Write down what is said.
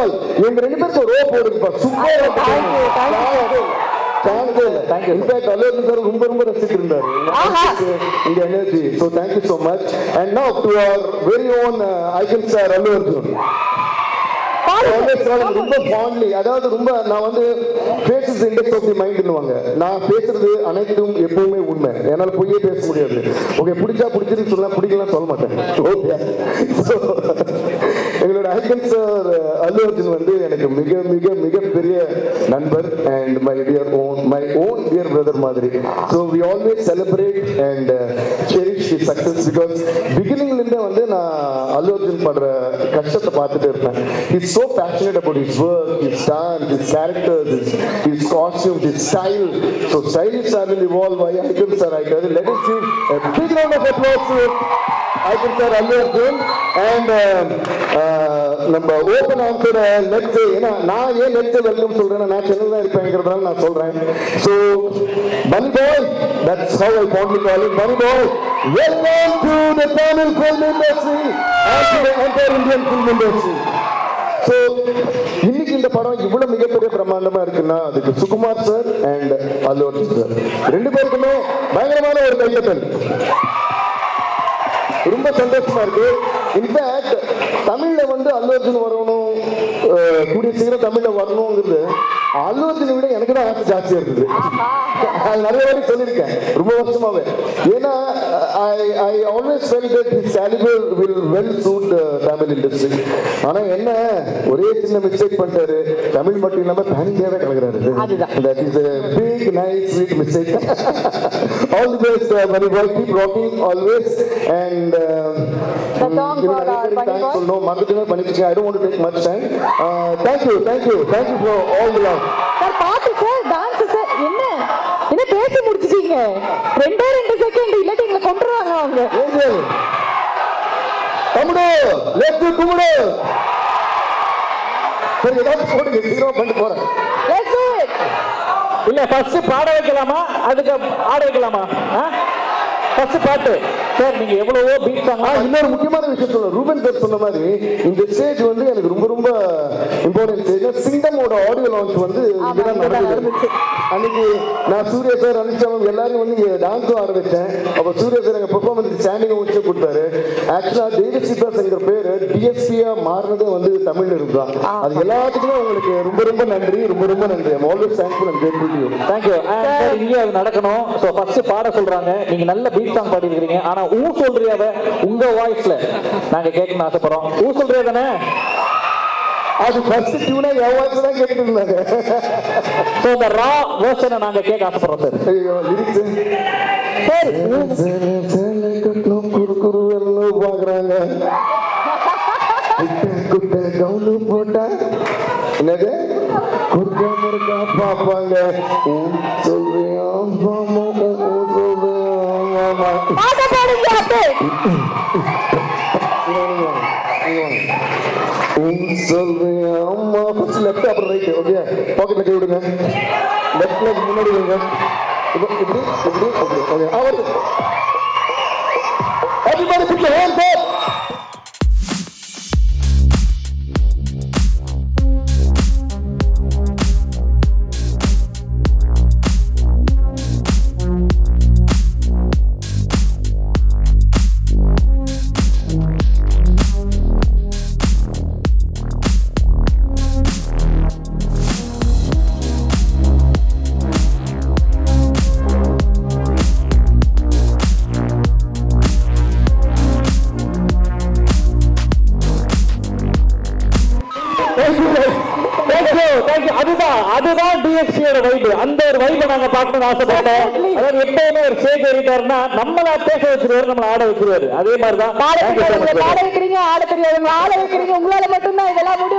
All எங்க ரெண்டு பேருக்கு ஒரு row போடுங்கப்பா super Thank you, thank you. சான்ஸே இல்லை Thank you. In fact Allu sir ரொம்ப ரொம்ப ரசிச்சிருந்தாரு. இந்த energy so thank you so much and now to our very own sir Allu Arjun ரொம்ப fondly, அதாவது ரொம்ப நான் வந்து ஃபேஸஸ் இண்டெக்ஸ் ஆஃப் தி மைண்ட்னுவாங்க நான் பேசுறது அனைத்தும் எப்பவுமே உண்மை. என்னால் பொய்யே பேச முடியாது. ஓகே பிடிச்சா பிடிச்சிருக்கு சொல்லலாம் பிடிக்கலாம் சொல்ல மாட்டேன். ஓகே எங்களோட ஐகன் சார் அல்லு அர்ஜுன் வந்து எனக்கு மிக மிக மிக பெரிய நண்பர் and my dear own my own dear brother மாதிரி so we always celebrate and cherish it success because பிகினிங்லேருந்தே வந்து நான் அல்லு அர்ஜுன் படுற கஷ்டத்தை பார்த்துட்டு இருப்பேன் it's so passionate about its work its dance its characters its its costume its style so stylish sir will evolve I icon sir I let is a big round of applause Icon Allu Arjun and நம்ம open answer net ஏன்னா நான் ஏன் net welcome சொல்றேன் நான் சென்னை தான் இருப்பேங்கிறதுனால நான் சொல்றேன். So Bunny boy that's how I fondly call it Bunny boy welcome to the Tamil film industry and to the entire Indian film industry so இன்னைக்கு இந்த படம் இவ்வளவு மிகப்பெரிய பிரமாண்டமா இருக்குன்னா அதுக்கு Sukumar sir and Allu Arjun sir ரெண்டு பேருக்குமே பயங்கரமான ஒரு கையத்தல் ரொம்ப சந்தோஷமா இருக்கு. இன்ஃபேக்ட் தமிழ்ல வந்து அல்லு அர்ஜுன் வரணும் கூடிய சீக்கிரம் தமிழ்ல வரணுங்கிறது அர்ஜுனை விட எனக்கு தான் ஆசை ஜாஸ்தியா இருக்குது அது நிறைய வாட்டி சொல்லியிருக்கேன் ரொம்ப வருஷமாவே. ஏன்னா I I always felt that his calibre will well suit Tamil industry ஆனா என்ன ஒரே சின்ன மிஸ்டேக் பண்ணிட்டாரு. தமிழ் மட்டும் இல்லாம பேன் இந்தியாவே கலக்குறாரு. That is big nice sweet mistake all the best Mani boy keep rocking always and மறந்துட்டு பண்ணிக்கிச்சு I don't take much time thank you thank you thank you for all the love sir பாட்டு sir dance sir என்ன? என்ன பேசி முடிச்சிட்டீங்க? ரெண்டே ரெண்டு second இல்லாட்டி எங்களை கொண்டுருவாங்க அவங்க. தம்முடு லெஃப்ட் குமுடு சரி ஏதாவது போடுங்க சீக்கிரம் பண்ணிட்டு போறேன் Let's do it. இல்ல ஃபர்ஸ்ட் பாட வைக்கலாமா? அதுக்கு ஆட வைக்கலாமா? ஃபர்ஸ்ட் பாட்டு. சார் நீங்க எவ்வளவோ பீட் ஆ, இன்னொரு முக்கியமான விஷயம் சொல்ல ரூபன் சார் சொன்ன மாதிரி இந்த ஸ்டேஜ் வந்து எனக்கு ரொம்ப ரொம்ப இம்பார்ட்டன்ட் ஸ்டேஜ் லான்ச் வந்து. அன்னைக்கு நான் சூர்யா சார் அனுப்பிச்சாலும் எல்லாரும் வந்து டான்ஸும் ஆட வச்சேன் அப்ப சூர்யா சார் எங்க பெர்ஃபார்மன்ஸ் ஸ்டாண்டிங் வச்சு கொடுத்தாரு. ஆக்சுவலா டேவிட் சித்தாஸ் என்கிற பேரு டிஎஸ்பியா மாறினதே வந்து தமிழ்ல இருந்தான் அது எல்லாத்துக்குமே உங்களுக்கு ரொம்ப ரொம்ப நன்றி ரொம்ப ரொம்ப நன்றி. Always thankful and grateful you thank you இங்கே அது நடக்கணும். ஸோ ஃபர்ஸ்ட் பாட சொல்றாங்க. நீங்க நல்ல பீட் சாங் பாடி இருக்கீங்க ஆனா ஊ சொல்றியாவ உங்க வாய்ஸ்ல நாங்க கேட்கணும்னு ஆசைப்படுறோம். ஊ சொல்றியா தானே? அது ஃபர்ஸ்ட் டியூனா வாய்ஸ் தான் கேட்டு இருந்தாங்க ஸோ இந்த ரா வேர்ஷனை நாங்க கேட்க ஆசைப்படுறோம் சார் ஐயோ லிரிக்ஸ் சரி. குரு குரு எல்லாம் பாக்குறாங்க குட்டை கவுனு போட்டா என்னது மாமா உம் சொல்றியா மாமா பாட்ட பாடுங்க அப்பே உம் சொல்றியா அம்மா ஃபர்ஸ்ட் லெஃப்ட் அப்புறம் ரைட் ஓகே பாக்கெட்ல கை விடுங்க. லெஃப்ட் லெக் முன்னாடி வைங்க. இப்ப இப்படி இப்படி ஓகே ஓகே ஆ வருது Everybody put your hands up. டிஎஸ்பியோட வைப்பு அந்த ஒரு வைப்பை நாங்க பார்க்கணும்னு ஆசைப்பட்டோம். அதாவது எப்பயுமே ஒரு ஸ்டேஜ் ஏறிட்டாருன்னா நம்மள பேச வச்சிருவாரு நம்மள ஆட வச்சிருவாரு. அதே மாதிரிதான். பாட வைக்கிறீங்க ஆட தெரியாதவங்க ஆட வைக்கிறீங்க. உங்களால மட்டும்தான் இதெல்லாம் முடியும்.